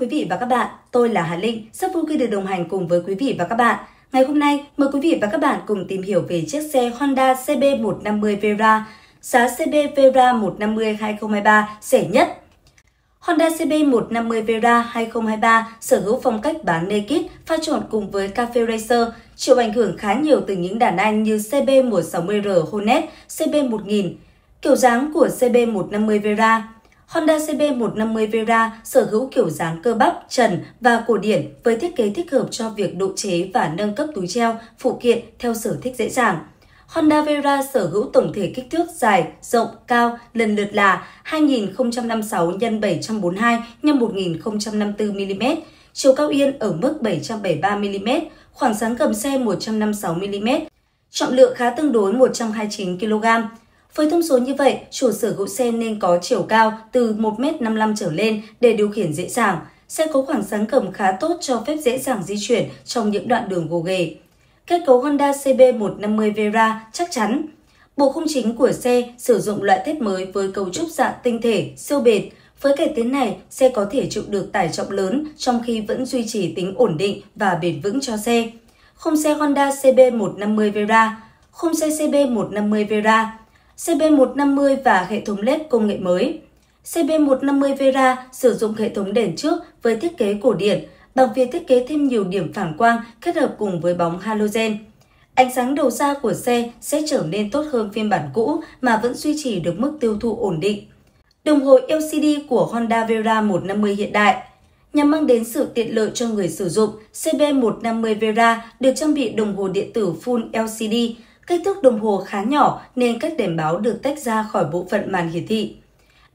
quý vị và các bạn, tôi là Hà Linh, rất vui khi được đồng hành cùng với quý vị và các bạn. Ngày hôm nay, mời quý vị và các bạn cùng tìm hiểu về chiếc xe Honda CB150 Vera, giá CB Vera 150 2023 rẻ nhất. Honda CB150 Vera 2023 sở hữu phong cách bán naked pha trộn cùng với Cafe Racer, chịu ảnh hưởng khá nhiều từ những đàn anh như CB160R Hornet, CB1000. Kiểu dáng của CB150 Vera Honda CB150 Vera sở hữu kiểu dáng cơ bắp, trần và cổ điển với thiết kế thích hợp cho việc độ chế và nâng cấp túi treo, phụ kiện theo sở thích dễ dàng. Honda Vera sở hữu tổng thể kích thước dài, rộng, cao lần lượt là 2056 x 742 x 1054 mm, chiều cao yên ở mức 773 mm, khoảng sáng cầm xe 156 mm, trọng lượng khá tương đối 129 kg. Với thông số như vậy, chủ sở hữu xe nên có chiều cao từ 1m55 trở lên để điều khiển dễ dàng. Xe có khoảng sáng cầm khá tốt cho phép dễ dàng di chuyển trong những đoạn đường gồ ghề. Kết cấu Honda CB150 Vera chắc chắn. Bộ khung chính của xe sử dụng loại thép mới với cấu trúc dạng tinh thể, siêu bền. Với cải tiến này, xe có thể chịu được tải trọng lớn trong khi vẫn duy trì tính ổn định và bền vững cho xe. Khung xe Honda CB150 Vera Khung xe CB150 Vera CB150 và hệ thống LED công nghệ mới. CB150 Vera sử dụng hệ thống đèn trước với thiết kế cổ điển bằng việc thiết kế thêm nhiều điểm phản quang kết hợp cùng với bóng halogen. Ánh sáng đầu ra của xe sẽ trở nên tốt hơn phiên bản cũ mà vẫn duy trì được mức tiêu thụ ổn định. Đồng hồ LCD của Honda Vera 150 hiện đại Nhằm mang đến sự tiện lợi cho người sử dụng, CB150 Vera được trang bị đồng hồ điện tử Full LCD Kích thước đồng hồ khá nhỏ nên các đèn báo được tách ra khỏi bộ phận màn hiển thị.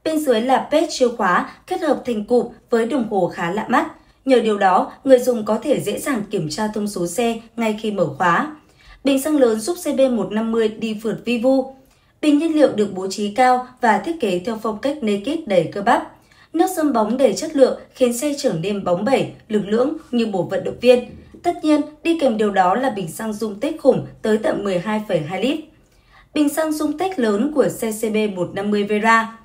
Bên dưới là page chìa khóa kết hợp thành cụm với đồng hồ khá lạ mắt. Nhờ điều đó, người dùng có thể dễ dàng kiểm tra thông số xe ngay khi mở khóa. Bình xăng lớn giúp CB150 đi phượt vi vu. Bình nhiên liệu được bố trí cao và thiết kế theo phong cách naked đầy cơ bắp. Nước sâm bóng đầy chất lượng khiến xe trở nên bóng bẩy, lực lưỡng như một vận động viên. Tất nhiên, đi kèm điều đó là bình xăng dung tích khủng tới tận 12,2 lít. Bình xăng dung tích lớn của xe CB 150 Vera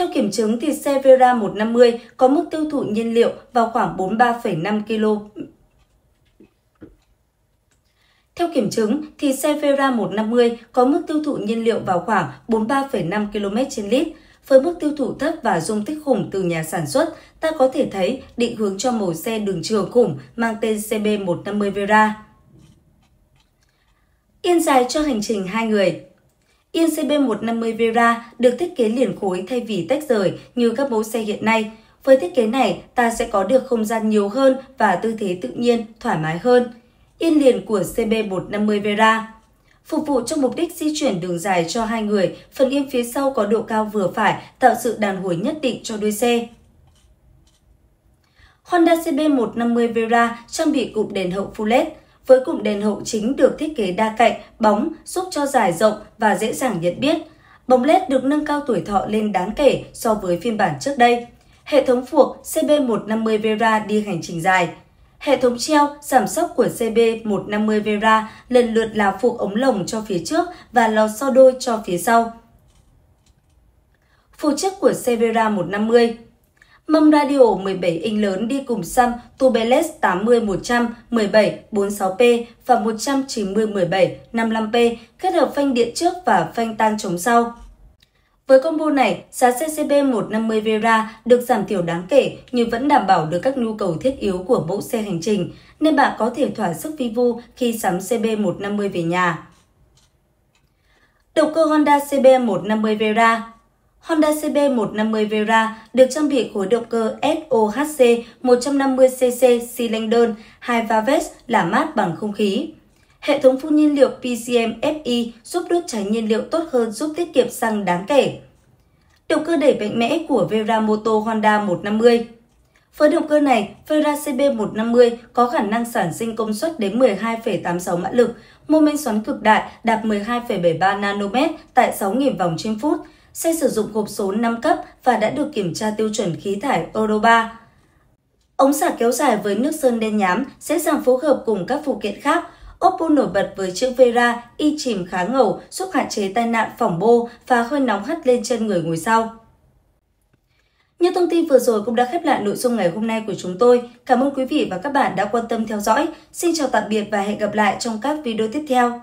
theo kiểm chứng thì xe Vera 150 có mức tiêu thụ nhiên liệu vào khoảng 43,5 kg. Theo kiểm chứng thì xe Vera 150 có mức tiêu thụ nhiên liệu vào khoảng 43,5 km trên lít, với mức tiêu thụ thấp và dung tích khủng từ nhà sản xuất, ta có thể thấy định hướng cho màu xe đường trường khủng mang tên CB150 Vera. Yên dài cho hành trình hai người Yên CB150 Vera được thiết kế liền khối thay vì tách rời như các mẫu xe hiện nay. Với thiết kế này, ta sẽ có được không gian nhiều hơn và tư thế tự nhiên, thoải mái hơn. Yên liền của CB150 Vera Phục vụ cho mục đích di chuyển đường dài cho hai người, phần yên phía sau có độ cao vừa phải, tạo sự đàn hồi nhất định cho đuôi xe. Honda CB150 Vera trang bị cụm đèn hậu Full LED. Với cụm đèn hậu chính được thiết kế đa cạnh, bóng, giúp cho dài rộng và dễ dàng nhận biết. Bóng LED được nâng cao tuổi thọ lên đáng kể so với phiên bản trước đây. Hệ thống phuộc CB150 Vera đi hành trình dài, Hệ thống treo, giảm sốc của CB150 Vera lần lượt là phụ ống lồng cho phía trước và lò xo đôi cho phía sau. Phụ chức của Severa 150 Mâm radio 17 inch lớn đi cùng xăm, Tubeless 80 100 17 46P và 190 17 55P kết hợp phanh điện trước và phanh tang chống sau. Với combo này, giá CCB 150 Vera được giảm thiểu đáng kể nhưng vẫn đảm bảo được các nhu cầu thiết yếu của mẫu xe hành trình, nên bạn có thể thỏa sức vi vu khi sắm CB150 về nhà. Động cơ Honda CB150 Vera Honda CB150 Vera được trang bị khối động cơ SOHC 150cc xi lanh đơn, hai valves làm mát bằng không khí. Hệ thống phun nhiên liệu PCM FI giúp đốt cháy nhiên liệu tốt hơn giúp tiết kiệm xăng đáng kể. Động cơ đẩy mạnh mẽ của Vera Moto Honda 150 Với động cơ này, Vera CB150 có khả năng sản sinh công suất đến 12,86 mã lực, mô men xoắn cực đại đạt 12,73 nanomet tại 6.000 vòng trên phút. Xe sử dụng hộp số 5 cấp và đã được kiểm tra tiêu chuẩn khí thải Euro 3. Ống xả kéo dài với nước sơn đen nhám sẽ dàng phối hợp cùng các phụ kiện khác Oppo nổi bật với chiếc Vera, y chìm khá ngầu, giúp hạn chế tai nạn phỏng bô và hơi nóng hắt lên chân người ngồi sau. Những thông tin vừa rồi cũng đã khép lại nội dung ngày hôm nay của chúng tôi. Cảm ơn quý vị và các bạn đã quan tâm theo dõi. Xin chào tạm biệt và hẹn gặp lại trong các video tiếp theo.